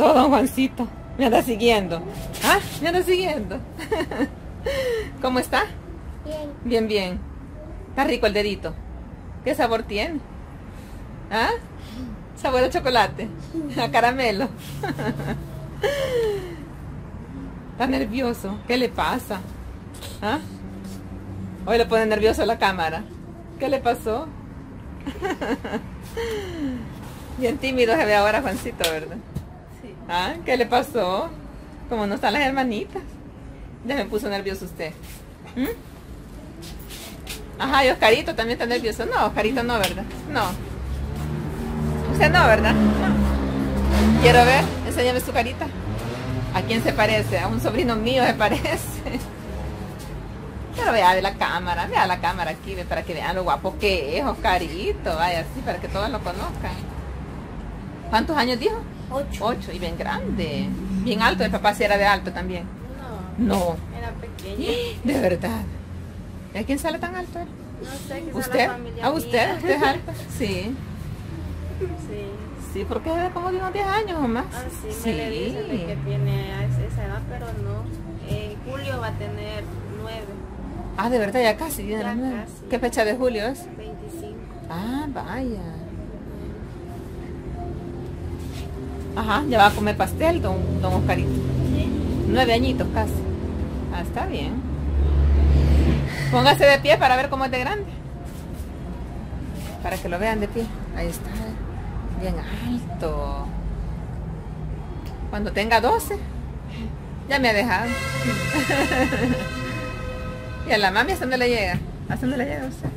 pasó, don Juancito? Me anda siguiendo. ¿Ah? Me anda siguiendo. ¿Cómo está? Bien. Bien, bien. Está rico el dedito. ¿Qué sabor tiene? ¿Ah? Sabor a chocolate. A caramelo. Está nervioso. ¿Qué le pasa? ¿Ah? Hoy le pone nervioso la cámara. ¿Qué le pasó? Bien tímido se ve ahora Juancito, ¿verdad? ¿Ah? ¿Qué le pasó? Como no están las hermanitas. Ya me puso nervioso usted. ¿Mm? Ajá, y Oscarito también está nervioso. No, Oscarito no, ¿verdad? No. Usted no, ¿verdad? No. Quiero ver, enséñame su carita. ¿A quién se parece? A un sobrino mío se parece. Pero vea de la cámara, vea la cámara aquí, para que vean lo guapo que es Oscarito. Vaya así, para que todos lo conozcan. ¿Cuántos años dijo? Ocho. Ocho, y bien grande. Bien alto, el papá sí era de alto también. No, No, era pequeño. de verdad. ¿Y a quién sale tan alto? él? No sé qué ¿Usted? la familia ¿A usted? mía. ¿Usted es alto? Sí. Sí. Sí, porque es como de unos 10 años o más. Ah, sí, me le dicen de que tiene esa edad, pero no. En julio va a tener nueve, Ah, de verdad, ya casi Ya nueva. casi. ¿Qué fecha de julio es? 25. Ah, vaya. Ajá, ya va a comer pastel, don, don Oscarito. Nueve añitos casi. Ah, está bien. Póngase de pie para ver cómo es de grande. Para que lo vean de pie. Ahí está. Bien alto. Cuando tenga 12, ya me ha dejado. y a la mami hasta dónde le llega. ¿Hasta dónde le llega usted?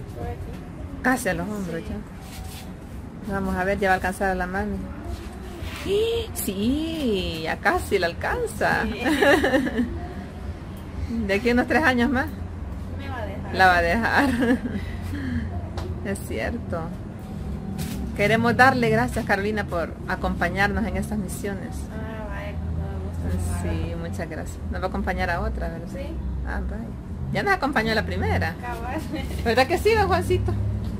Casi a los hombros ya. Vamos a ver, ya va a alcanzar a la mami. Sí, ya casi la alcanza. Sí. De aquí a unos tres años más Me va a dejar. la va a dejar. Es cierto. Queremos darle gracias Carolina por acompañarnos en estas misiones. Ah, vaya, no me gusta. Sí, muchas gracias. Nos va a acompañar a otra, ¿verdad? Sí. Ah, vaya. Ya nos acompañó la primera. Cabal. ¿Verdad que sí, don Juancito?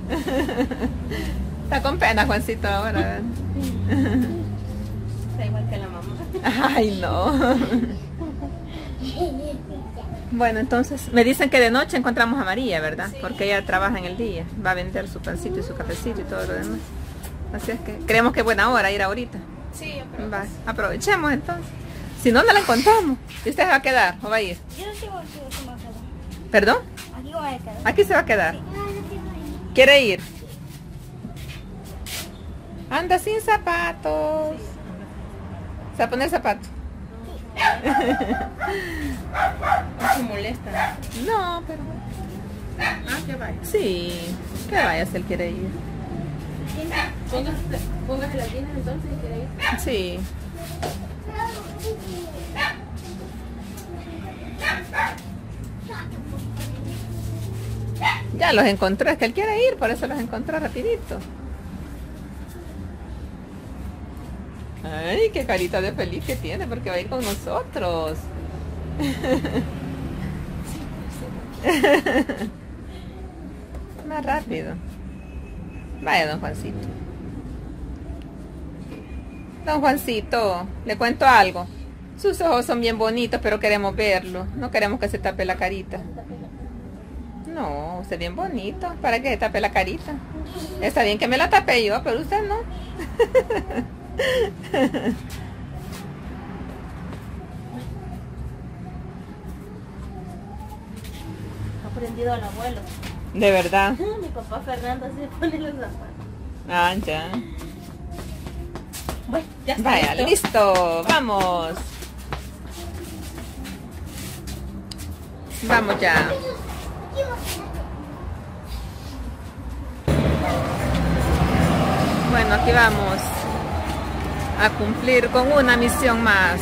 Está con pena, Juancito, ahora. Ay, no. Bueno, entonces me dicen que de noche encontramos a María, ¿verdad? Sí. Porque ella trabaja en el día. Va a vender su pancito y su cafecito y todo lo demás. Así es que creemos que es buena hora ir ahorita. Sí. Va, aprovechemos entonces. Si no, no la encontramos. ¿Y usted se va a quedar o va a ir? Yo no ¿cómo va a quedar? ¿Perdón? Aquí voy a quedar. Aquí se va a quedar. ¿Quiere ir? Anda sin zapatos. ¿Se va a poner zapatos? No se molesta. No, pero... Ah, que vaya. Sí, que vaya si él quiere ir. Póngase, póngase las jeans entonces si quiere ir. Sí. Ya los encontró, es que él quiere ir, por eso los encontró rapidito. Ay, qué carita de feliz que tiene, porque va a ir con nosotros. Más rápido. Vaya, don Juancito. Don Juancito, le cuento algo. Sus ojos son bien bonitos, pero queremos verlo. No queremos que se tape la carita. No, usted bien bonito. ¿Para que se tape la carita? Está bien que me la tape yo, pero usted no. Ha aprendido al abuelo. De verdad. Mi papá Fernando se pone los zapatos. Ah, ya. Bueno, ya está. Vaya, listo. listo. Vamos. Vamos ya. Bueno, aquí vamos a cumplir con una misión más.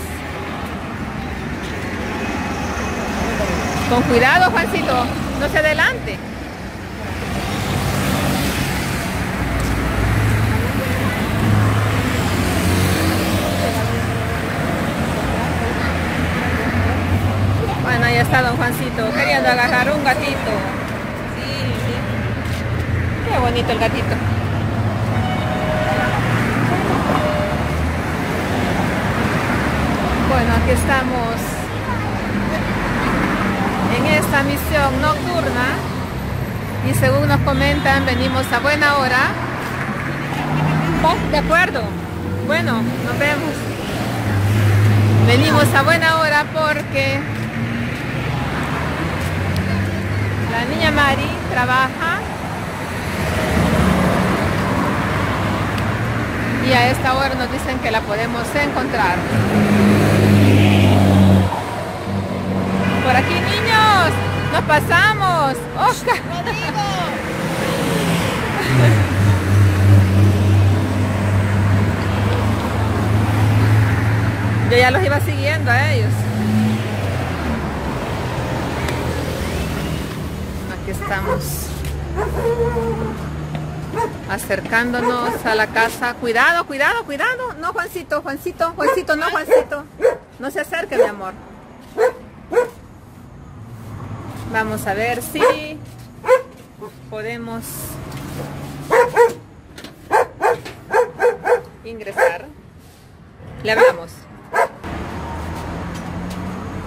Con cuidado, Juancito, no se adelante. Bueno, ahí está don Juancito, queriendo agarrar un gatito. Sí. Qué bonito el gatito. Bueno, aquí estamos en esta misión nocturna y según nos comentan venimos a buena hora. De acuerdo. Bueno, nos vemos. Venimos a buena hora porque la niña Mari trabaja y a esta hora nos dicen que la podemos encontrar. Acercándonos a la casa. Cuidado, cuidado, cuidado. No, Juancito, Juancito, Juancito, no, Juancito. No se acerque, mi amor. Vamos a ver si podemos ingresar. Le hablamos.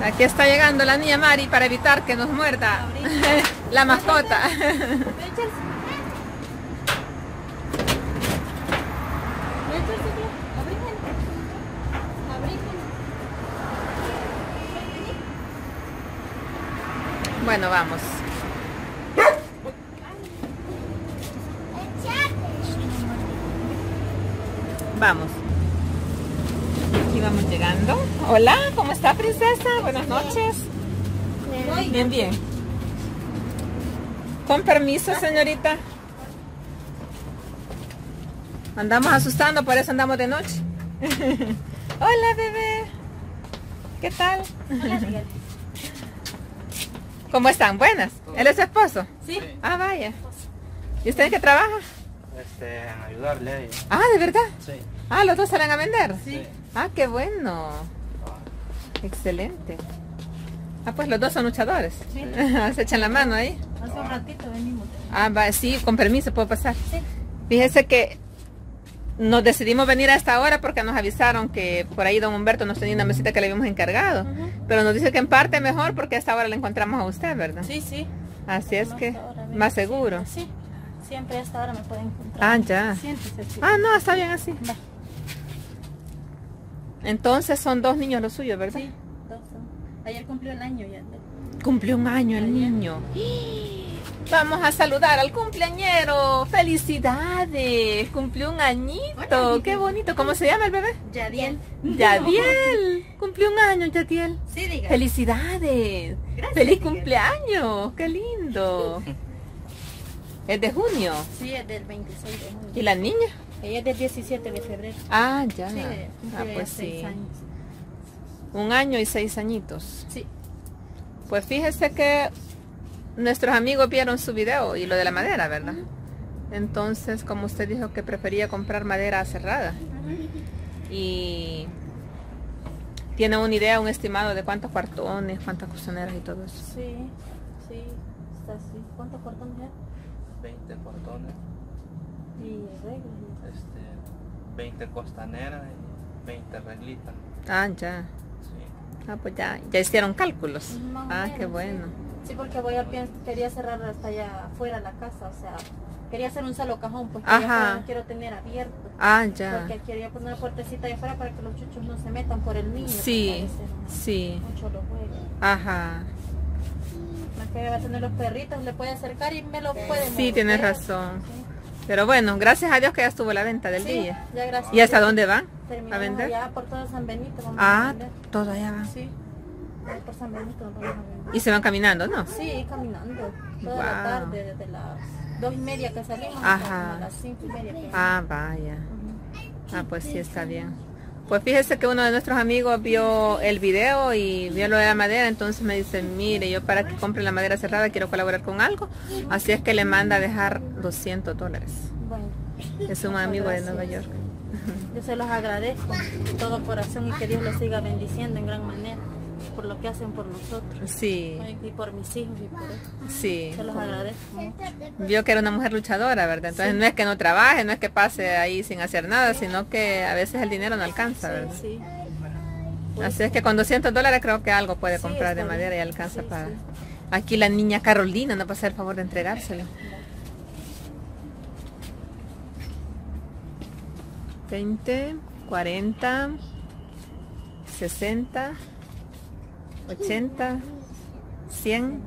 Aquí está llegando la niña Mari para evitar que nos muerda la mascota. Bueno, vamos. Vamos. Aquí vamos llegando. Hola, ¿cómo está princesa? Buenas noches. Bien, bien. Con permiso, señorita. Andamos asustando, por eso andamos de noche. Hola, bebé. ¿Qué tal? ¿Cómo están? ¿Buenas? ¿Él es su esposo? Sí. Ah, vaya. ¿Y usted en qué trabaja? Este, en ayudarle a ella. Ah, ¿de verdad? Sí. Ah, los dos salen a vender. Sí. Ah, qué bueno. Excelente. Ah, pues los dos son luchadores. Sí. Se echan la mano ahí. Hace un ratito venimos. Ah, va, sí, con permiso puedo pasar. Sí. Fíjese que nos decidimos venir a esta hora porque nos avisaron que por ahí don Humberto nos tenía una mesita que le habíamos encargado. Pero nos dice que en parte mejor porque a esta hora le encontramos a usted, ¿verdad? Sí, sí. Así es que más seguro. Sí. Siempre a esta hora me pueden encontrar. Ah, ya. Siéntese, sí. Ah, no, está bien así. Va. Entonces son dos niños los suyos, ¿verdad? Sí, dos son. Ayer cumplió el año ya. Cumplió un año el niño. Vamos a saludar al cumpleañero. Felicidades. Cumplió un añito. Qué bonito. ¿Cómo se llama el bebé? Yadiel. Yadiel. Cumplió un año, Yadiel. Sí, diga. Felicidades. Gracias, Feliz cumpleaños. Qué lindo. Es de junio. Sí, es del 26 de junio. ¿Y la niña? Ella es del 17 de febrero. Ah, ya. Sí, Ah, pues seis sí. años. Un año y seis añitos. Sí. Pues fíjese que nuestros amigos vieron su video y lo de la madera, ¿verdad? Entonces, como usted dijo que prefería comprar madera cerrada y tiene una idea, un estimado de cuántos cuartones, cuántas costoneras y todo eso. Sí, sí, está así. ¿Cuántos cortones ya? 20 portones, Y reglas. este, 20 costaneras y 20 reglitas. Ah, ya. Sí. Ah, pues ya, ya hicieron cálculos. Más Ah, menos, qué bueno. Sí, porque voy a quería cerrar hasta allá afuera la casa, o sea, quería hacer un solo cajón, pues Ajá. no quiero tener abierto. Ah, ya. Porque quería poner una puertecita de afuera para que los chuchos no se metan por el niño. Sí, sí. Mucho los juegos. Ajá. Más que va a tener los perritos, le puede acercar y me lo puede Sí, tienes razón. Pero bueno, gracias a Dios que ya estuvo la venta del Sí, día. ya gracias. ¿Y hasta dónde van? Terminamos a vender? allá por todo San Benito. Vamos a Ah, vender. todo allá van. Sí, Y se van caminando, ¿no? Sí, caminando. Toda la tarde, desde las dos y media que salimos hasta las cinco y media que Ah, vaya. Ujú. Ah, pues sí, está bien. Pues fíjese que uno de nuestros amigos vio el video y vio lo de la madera, entonces me dice, mire, yo para que compre la madera cerrada quiero colaborar con algo. Así es que le manda a dejar 200 dólares. Bueno, Es un amigo de Nueva. York. yo se los agradezco de todo corazón y que Dios los siga bendiciendo en gran manera por lo que hacen por nosotros Sí, y por mis hijos y por eso. sí. Se los agradezco mucho. Vio que era una mujer luchadora, ¿verdad? Entonces no es que no trabaje, no es que pase ahí sin hacer nada, sino que a veces el dinero no alcanza, ¿verdad? Sí, pues. Así es que con 200 dólares creo que algo puede comprar de madera y alcanza para... Aquí la niña Carolina nos va a hacer el favor de entregárselo. 20, 40, 60, 80, 100,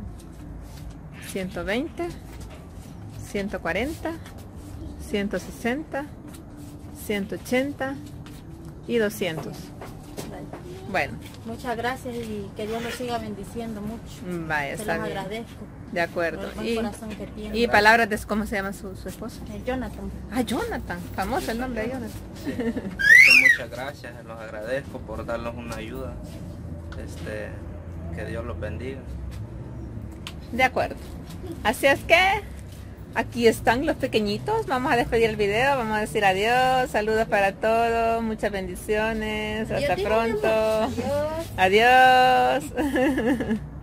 120, 140, 160, 180 y 200. Vale. Bueno, Muchas gracias y que Dios los siga bendiciendo mucho. vaya, Se los está bien. agradezco De acuerdo. por el buen Y, que y palabras de cómo se llama su, su esposo. Eh, Jonathan. Ah, Jonathan. Famoso el nombre de Jonathan. Sí. Este, muchas gracias, los agradezco por darnos una ayuda. Este, que Dios los bendiga. De acuerdo. Así es que aquí están los pequeñitos. Vamos a despedir el video. Vamos a decir adiós. Saludos para todos. Muchas bendiciones. Hasta pronto. Adiós. Adiós.